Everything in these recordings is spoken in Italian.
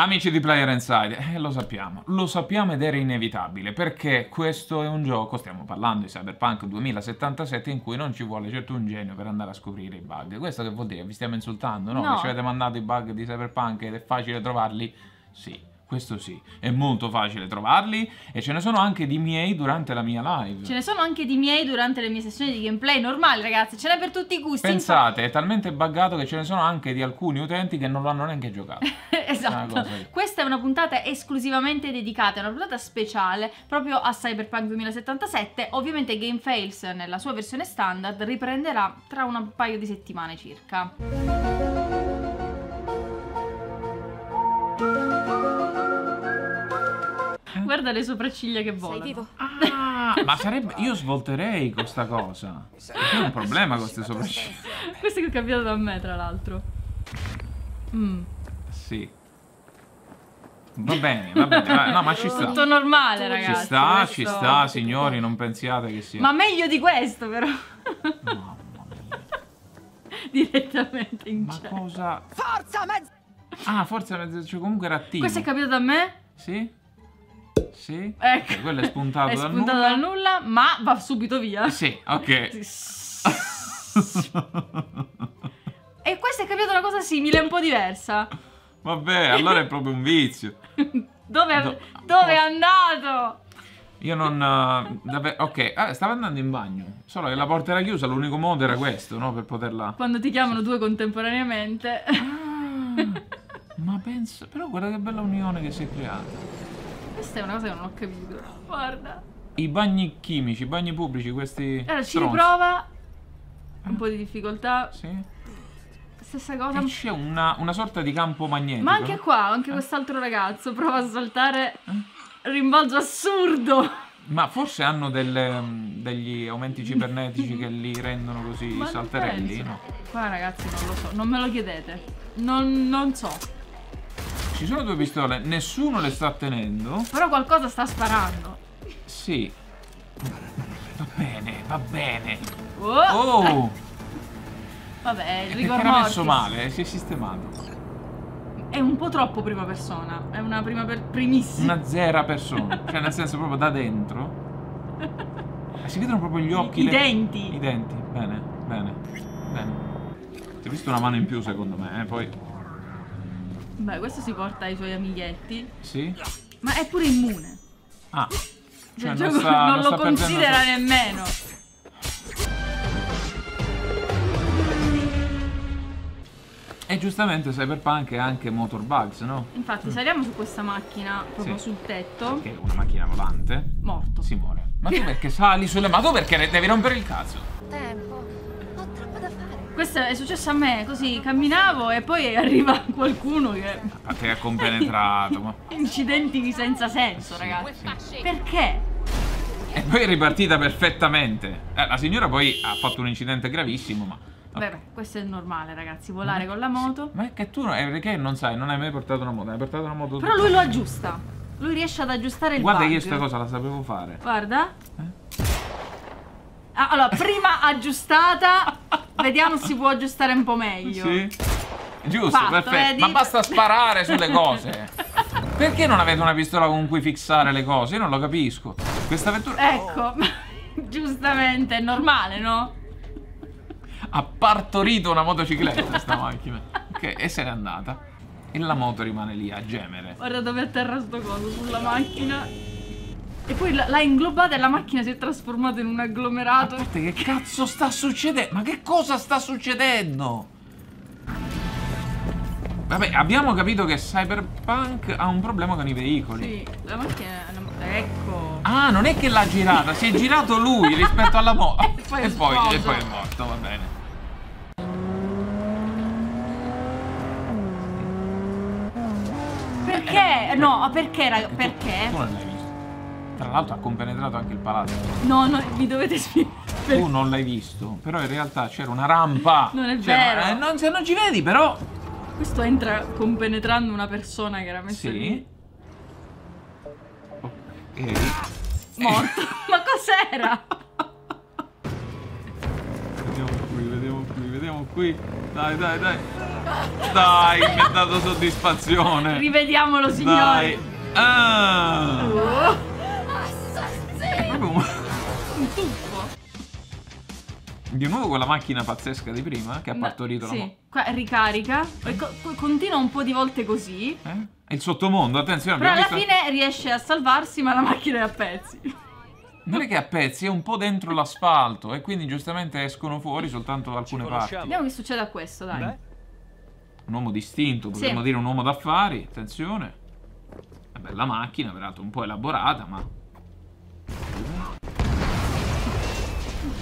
Amici di Player Inside, eh, lo sappiamo, lo sappiamo ed era inevitabile, perché questo è un gioco, stiamo parlando di Cyberpunk 2077, in cui non ci vuole certo un genio per andare a scoprire i bug. Questo che vuol dire? Vi stiamo insultando, no? No. Che ci avete mandato i bug di Cyberpunk ed è facile trovarli? Sì, questo sì, è molto facile trovarli e ce ne sono anche di miei durante la mia live. Ce ne sono anche di miei durante le mie sessioni di gameplay normali, ragazzi. Ce n'è per tutti i gusti. Pensate, è talmente buggato che ce ne sono anche di alcuni utenti che non lo hanno neanche giocato. esatto. Che- Questa è una puntata esclusivamente dedicata, è una puntata speciale proprio a Cyberpunk 2077. Ovviamente Game Fails nella sua versione standard riprenderà tra un paio di settimane circa. Guarda le sopracciglia che volano. Sei vivo? Ah, ma sarebbe. Io svolterei questa cosa. Perché è un problema con queste sopracciglia. Questo che è capitato a me, tra l'altro. Mm. Sì. Va bene, va bene. va- No, ma ci sta. Tutto normale, Ci ragazzi. sta, questo- ci sta, signori, non pensiate che sia. Ma meglio di questo, però. Mamma mia. Direttamente in Ma cosa. Forza, mezzo! Ah, forse mezzo- cioè, comunque era attivo. Questo è capitato a me? Sì? Sì? Ecco. Ok, quello è spuntato È dal spuntato nulla. dal nulla, ma va subito via. Sì, ok. e questa è capitata una cosa simile, un po' diversa. Vabbè, allora è proprio un vizio. Dove, Do- dove è andato? Io non. eh, davvero- ok, ah, stava andando in bagno. Solo che la porta era chiusa, l'unico modo era questo, no? Per poterla. Quando ti chiamano due contemporaneamente. Ah, ma penso. Però guarda che bella unione che si è creata. Questa è una cosa che non ho capito. Guarda. I bagni chimici, i bagni pubblici, questi. Allora, ci stronzi. riprova. Un po' di difficoltà. Sì. Stessa cosa. E c'è una, una sorta di campo magnetico. Ma anche qua, anche quest'altro ragazzo prova a saltare. Rimbalzo assurdo. Ma forse hanno delle, mm, degli aumenti cibernetici che li rendono così Ma salterelli, no? Qua ragazzi non lo so, non me lo chiedete. Non, non so. Ci sono due pistole, nessuno le sta tenendo. Però qualcosa sta sparando. Sì. Va bene, va bene. Oh! Oh! Vabbè, il rigor era messo mortis. male, si è sistemato. È un po' troppo prima persona. È una prima per primissima. Una zera persona. Cioè, nel senso, proprio da dentro. Si vedono proprio gli occhi. I le- denti. I denti. Bene, bene, bene. Si è visto una mano in più, secondo me, eh? Poi. Beh, questo si porta ai suoi amichetti. Sì? Ma è pure immune. Ah. Cioè, il non, gioco sta, non, non lo perdendo considera nemmeno. E giustamente Cyberpunk è anche Motor Bugs, no? Infatti, saliamo su questa macchina proprio Sì. sul tetto. Che è una macchina volante. Morto. Si muore. Ma tu perché sali sulle... Ma tu perché devi rompere il cazzo? Tempo. Questo è successo a me, così camminavo e poi arriva qualcuno che... A che ha compenetrato. ma... Incidenti senza senso, ragazzi. Perché? E poi è ripartita perfettamente. Eh, la signora poi ha fatto un incidente gravissimo, ma... Beh, beh, questo è normale, ragazzi, volare con la moto. Ma è che tu è perché non sai, non hai mai portato una moto, hai portato una moto Però lui lo aggiusta. Lui riesce ad aggiustare il Guarda che bug. io sta cosa la sapevo fare. Guarda. Eh? Ah, allora, prima aggiustata, vediamo se si può aggiustare un po' meglio. Sì. Giusto, Fatto, perfetto. vedi? Ma basta sparare sulle cose. Perché non avete una pistola con cui fissare le cose? Io non lo capisco. Questa vettura Ecco, giustamente, è normale, no? ha partorito una motocicletta questa macchina. Ok, e se n'è andata. E la moto rimane lì a gemere. Guarda dove atterra sto coso, sulla macchina. E poi l'ha inglobata e la macchina si è trasformata in un A agglomerato. parte che cazzo sta succedendo? Ma che cosa sta succedendo? Vabbè, abbiamo capito che Cyberpunk ha un problema con i veicoli. Sì, la macchina... Ecco. Ah, non è che l'ha girata, si è girato lui rispetto alla moto. E poi è e, poi, e è morto, va bene. Perché? No, perché, raga? Tu- Perché? Tu visto. Tra l'altro ha compenetrato anche il palazzo. No, no, mi dovete spiegare. Tu non l'hai visto, però in realtà c'era una rampa. Non è vero. eh, non, se non ci vedi, però. Questo entra compenetrando una persona che era messa Sì. lì. Ok. Morto. Ma cos'era? Vediamo qui, vediamo qui, vediamo qui. Dai, dai, dai. Dai, mi ha dato soddisfazione. Rivediamolo, signori. Dai. Ah. Oh, Di nuovo quella macchina pazzesca di prima che ha partorito la sì. mo- Qua ricarica. E co- co- continua un po' di volte così. Eh? È il sottomondo, attenzione, Però alla visto... fine riesce a salvarsi, ma la macchina è a pezzi. Non è che a pezzi, è un po' dentro l'asfalto e quindi giustamente escono fuori soltanto alcune parti. Vediamo che succede a questo, dai. Beh, Un uomo distinto, potremmo Sì. dire un uomo d'affari, attenzione. È bella macchina, peraltro un po' elaborata, ma...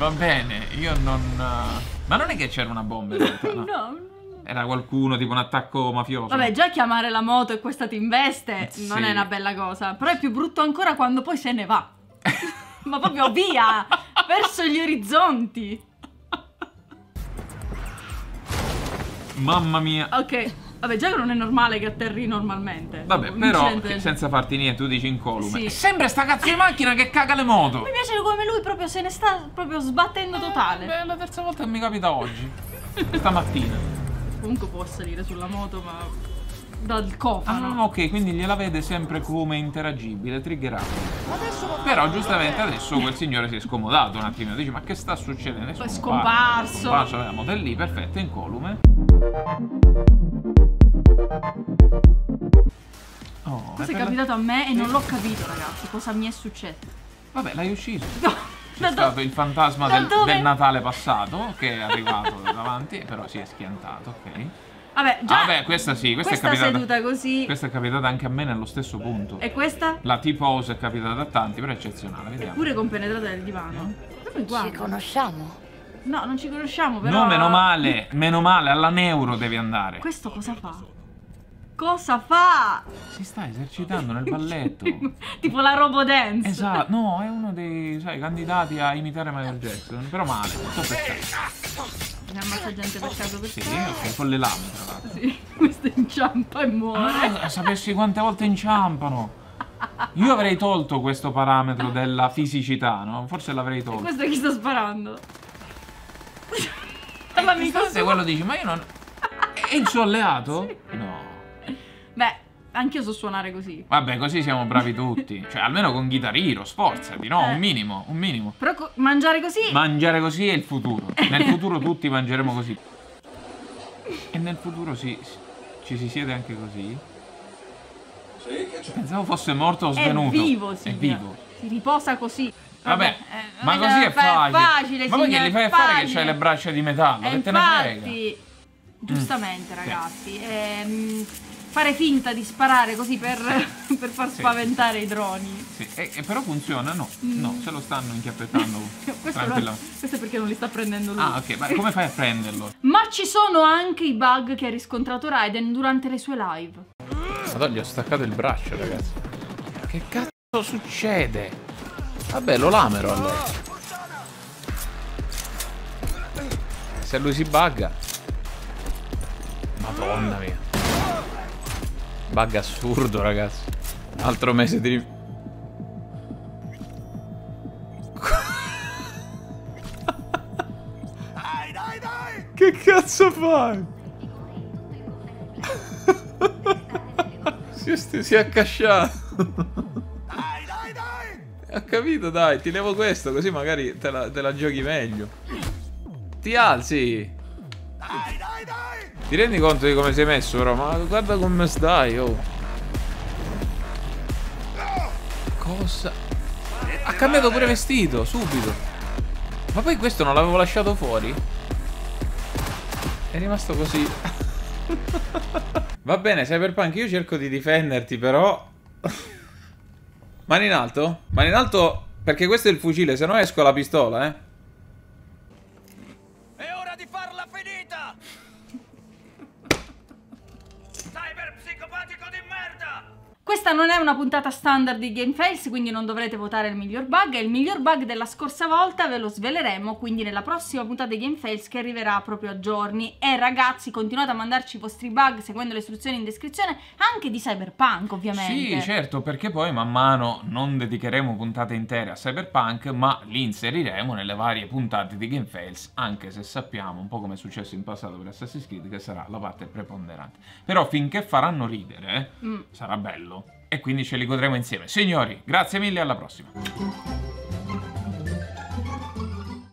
Va bene, io non... eh, Ma non è che c'era una bomba in realtà, no? No, no. Era qualcuno, tipo un attacco mafioso. Vabbè, già chiamare la moto e questa ti investe Sì. non è una bella cosa. Però è più brutto ancora quando poi se ne va. Ma proprio via! verso gli orizzonti. Mamma mia. Ok. Vabbè, già che non è normale che atterri normalmente. Vabbè, Un però, senza farti niente, tu dici incolume. Sì. È sempre sta cazzo di macchina che caga le moto. Mi piace come lui proprio se ne sta proprio sbattendo totale. Beh, è la terza volta che mi capita oggi. Stamattina. Comunque può salire sulla moto, ma dal cofano. Ah, ok, quindi gliela vede sempre come interagibile, triggerabile. Però giustamente adesso quel signore si è scomodato un attimo. Dice, ma che sta succedendo? Poi è scomparso. Scomparso, avevamo da lì, perfetto, incolume. Oh, Cosa è la- capitato a me e non l'ho capito, ragazzi. Cosa mi è successo? Vabbè, l'hai ucciso. No, C'è stato il fantasma del, dove? del Natale passato che è arrivato davanti, però si è schiantato, ok. Vabbè, già. Vabbè, questa sì, questa, questa è capitata. seduta così. Questa è capitata anche a me nello stesso punto. E questa? La T-pose è capitata a tanti, però è eccezionale, vediamo. Pure compenetrata nel divano. Ci guarda. conosciamo? No, non ci conosciamo, però. No, meno male, meno male, alla neuro devi andare. Questo cosa fa? Cosa fa? Si sta esercitando nel balletto. tipo la robo dance. esatto, no, è uno dei, sai, candidati a imitare Michael Jackson, però male, so perché. Ne ammazza gente per caso per Sì, strada? ok, con le lame, tra l'altro. Sì, questo inciampa e muore. Ah, sapessi quante volte inciampano. Io avrei tolto questo parametro della fisicità, no? Forse l'avrei tolto. Questo chi sta sparando? L'amico Giustamente suo. quello dici, ma io non... È il suo alleato? No. Beh, anch'io so suonare così. Vabbè, così siamo bravi tutti. Cioè, almeno con Guitar Hero, sforzati, no? Eh. Un minimo, un minimo. Però co- mangiare così. Mangiare così è il futuro. Nel futuro tutti mangeremo così. E nel futuro si, ci si siede anche così. Pensavo fosse morto o è svenuto. vivo, È signora. vivo. Si riposa così. Vabbè, eh, ma eh, così è fa- facile. ma signora, gli fai è fare che facile. c'hai le braccia di metallo? E che te ne frega? infatti, giustamente, Mm. ragazzi, ehm, fare finta di sparare così per, per far Sì. spaventare i droni. Sì, e, e però funziona? No, no, se lo stanno inchiappettando Questo, questo è perché non li sta prendendo lui. Ah, ok, ma come fai a prenderlo? Ma ci sono anche i bug che ha riscontrato Raiden durante le sue live. Madonna, gli ho staccato il braccio, ragazzi. Che cazzo succede? Vabbè, lo lamero allora. Se lui si bugga. Madonna mia. Bug assurdo, ragazzi. Altro mese di... Che cazzo fai? si, è, si è accasciato. Ho capito, dai, ti levo questo, così magari te la, te la giochi meglio. Ti alzi. Ti rendi conto di come sei messo, però? Ma guarda come stai, oh. Cosa? Ha cambiato pure vestito, subito. Ma poi questo non l'avevo lasciato fuori? È rimasto così. Va bene, Cyberpunk, io cerco di difenderti, però... Mani in alto? Mani in alto perché questo è il fucile, se no esco la pistola, eh. Questa non è una puntata standard di Game Fails, quindi non dovrete votare il miglior bug. Il miglior bug della scorsa volta ve lo sveleremo, quindi nella prossima puntata di Game Fails che arriverà proprio a giorni. E ragazzi, continuate a mandarci i vostri bug seguendo le istruzioni in descrizione, anche di Cyberpunk, ovviamente. Sì, certo, perché poi man mano non dedicheremo puntate intere a Cyberpunk, ma li inseriremo nelle varie puntate di Game Fails, anche se sappiamo, un po' come è successo in passato per Assassin's Creed, che sarà la parte preponderante. Però finché faranno ridere, Mm. sarà bello. E quindi ce li godremo insieme. Signori, grazie mille, alla prossima.